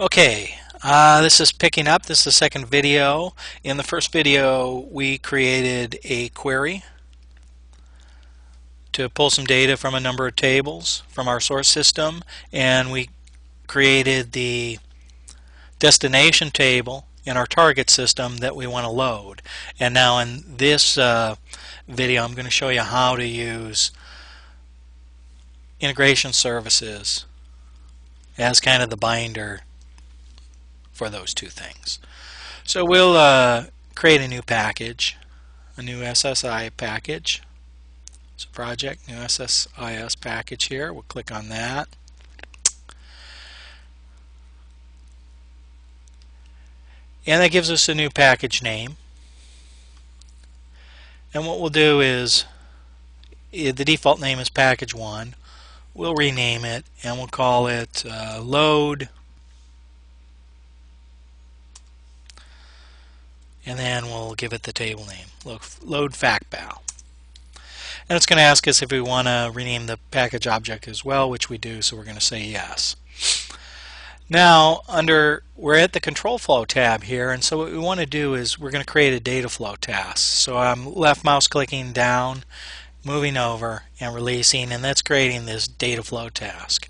Okay, uh, this is picking up. This is the second video. In the first video, we created a query to pull some data from a number of tables from our source system, and we created the destination table in our target system that we want to load. And now in this uh, video, I'm going to show you how to use integration services as kind of the binder for those two things. So we'll uh, create a new package, a new SSI package. It's a project, new SSIS package here. We'll click on that. And that gives us a new package name. And what we'll do is, the default name is package 1. We'll rename it and we'll call it uh, load and then we'll give it the table name, load factbal. And it's going to ask us if we want to rename the package object as well, which we do, so we're going to say yes. Now, under we're at the control flow tab here, and so what we want to do is we're going to create a data flow task. So I'm left mouse clicking down, moving over, and releasing, and that's creating this data flow task.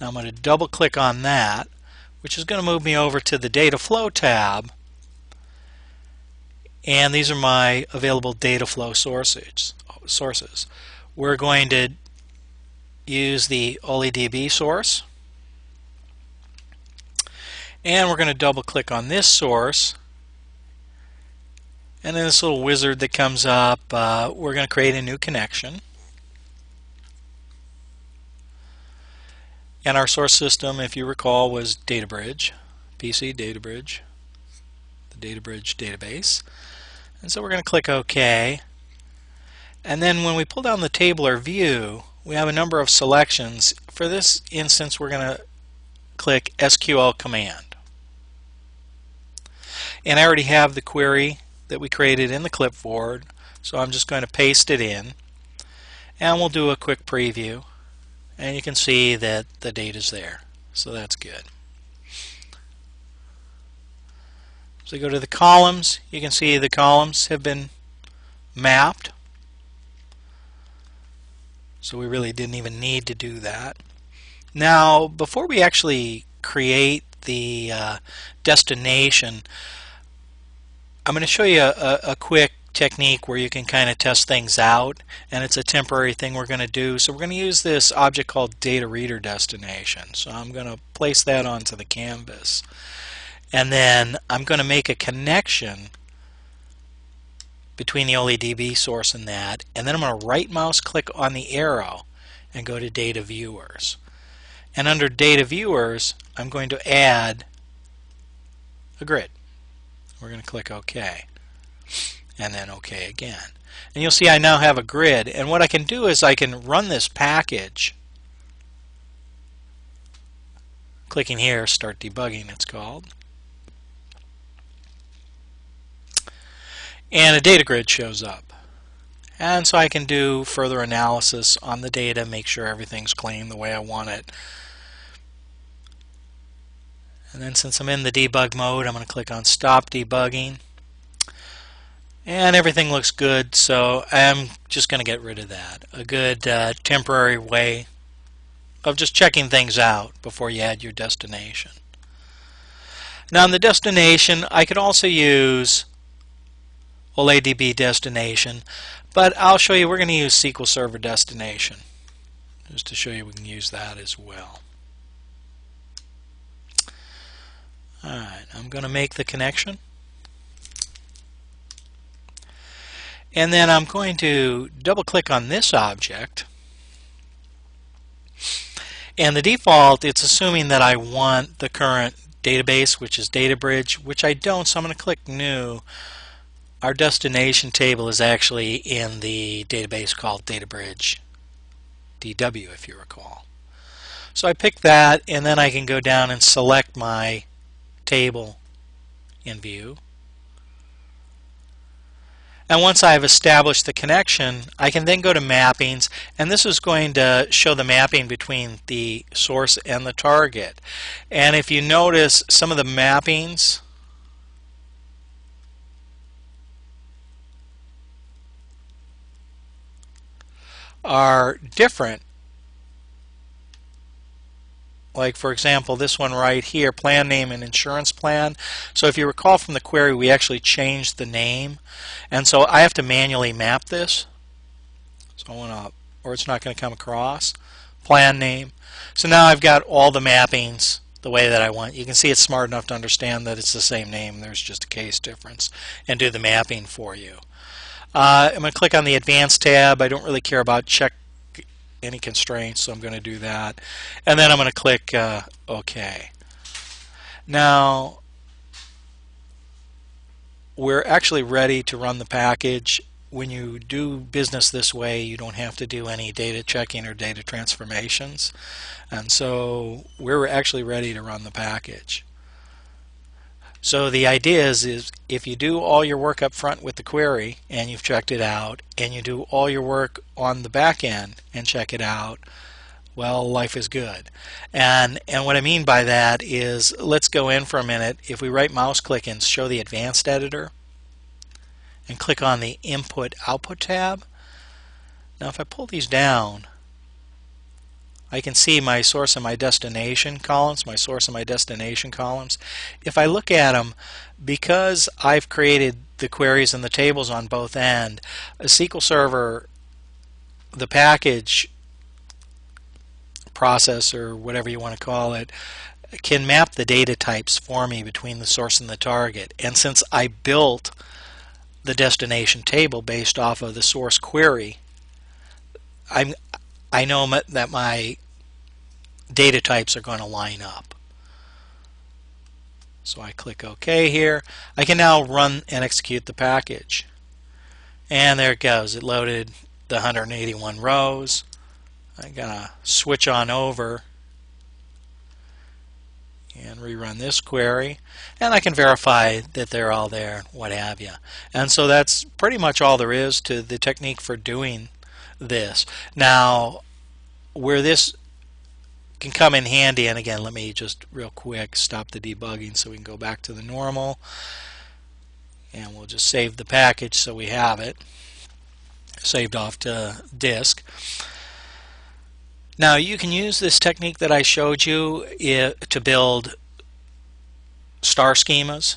Now I'm going to double click on that, which is going to move me over to the data flow tab, and these are my available data flow sources. sources. We're going to use the OLEDB source and we're going to double click on this source and then this little wizard that comes up uh, we're going to create a new connection and our source system if you recall was DataBridge PC DataBridge the DataBridge database and so we're going to click OK. And then when we pull down the table or view, we have a number of selections. For this instance, we're going to click SQL command. And I already have the query that we created in the clipboard, so I'm just going to paste it in. And we'll do a quick preview. And you can see that the data is there. So that's good. So go to the columns. You can see the columns have been mapped. So we really didn't even need to do that. Now, before we actually create the uh, destination, I'm going to show you a, a, quick technique where you can kind of test things out and it's a temporary thing we're going to do so we're going to use this object called data reader destination so I'm going to place that onto the canvas and then I'm going to make a connection between the OLEDB source and that. And then I'm going to right mouse click on the arrow and go to Data Viewers. And under Data Viewers, I'm going to add a grid. We're going to click OK. And then OK again. And you'll see I now have a grid. And what I can do is I can run this package. Clicking here, Start Debugging it's called. And a data grid shows up. And so I can do further analysis on the data, make sure everything's clean the way I want it. And then since I'm in the debug mode, I'm going to click on Stop Debugging. And everything looks good, so I'm just going to get rid of that. A good uh, temporary way of just checking things out before you add your destination. Now in the destination, I could also use OLEDB destination, but I'll show you we're going to use SQL Server destination just to show you we can use that as well. Alright, I'm going to make the connection. And then I'm going to double click on this object. And the default, it's assuming that I want the current database, which is DataBridge, which I don't, so I'm going to click New our destination table is actually in the database called DataBridge DW if you recall. So I pick that and then I can go down and select my table in view. And once I've established the connection, I can then go to mappings, and this is going to show the mapping between the source and the target. And if you notice some of the mappings, are different. Like for example this one right here plan name and insurance plan. So if you recall from the query we actually changed the name. And so I have to manually map this. So I want to or it's not going to come across. Plan name. So now I've got all the mappings the way that I want. You can see it's smart enough to understand that it's the same name. There's just a case difference and do the mapping for you uh, I'm going to click on the advanced tab I don't really care about check any constraints, so I'm going to do that. And then I'm going to click uh, OK. Now, we're actually ready to run the package. When you do business this way, you don't have to do any data checking or data transformations. And so we're actually ready to run the package. So the idea is, is if you do all your work up front with the query and you've checked it out and you do all your work on the back end and check it out, well, life is good. And and what I mean by that is let's go in for a minute. If we right mouse click and show the advanced editor and click on the input output tab. Now if I pull these down, I can see my source and my destination columns, my source and my destination columns. If I look at them, because I've created the queries and the tables on both end, a SQL Server, the package process or whatever you want to call it, can map the data types for me between the source and the target. And since I built the destination table based off of the source query, I'm I know that my data types are going to line up. So I click OK here. I can now run and execute the package. And there it goes. It loaded the 181 rows. I'm going to switch on over and rerun this query and I can verify that they're all there what have you and so that's pretty much all there is to the technique for doing this. Now, where this can come in handy, and again, let me just real quick stop the debugging so we can go back to the normal. And we'll just save the package so we have it saved off to disk. Now you can use this technique that I showed you to build star schemas.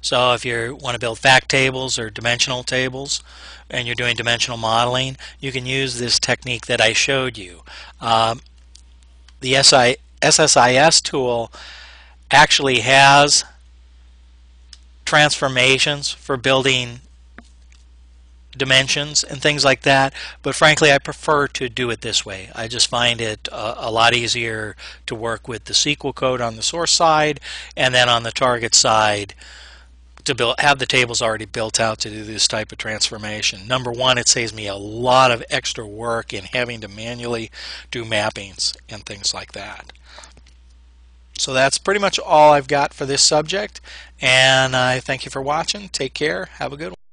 So if you want to build fact tables or dimensional tables and you're doing dimensional modeling, you can use this technique that I showed you. Um, the SI, SSIS tool actually has transformations for building dimensions and things like that but frankly I prefer to do it this way. I just find it a, a, lot easier to work with the SQL code on the source side and then on the target side to build have the tables already built out to do this type of transformation. Number one, it saves me a lot of extra work in having to manually do mappings and things like that. So that's pretty much all I've got for this subject, and I thank you for watching. Take care. Have a good one.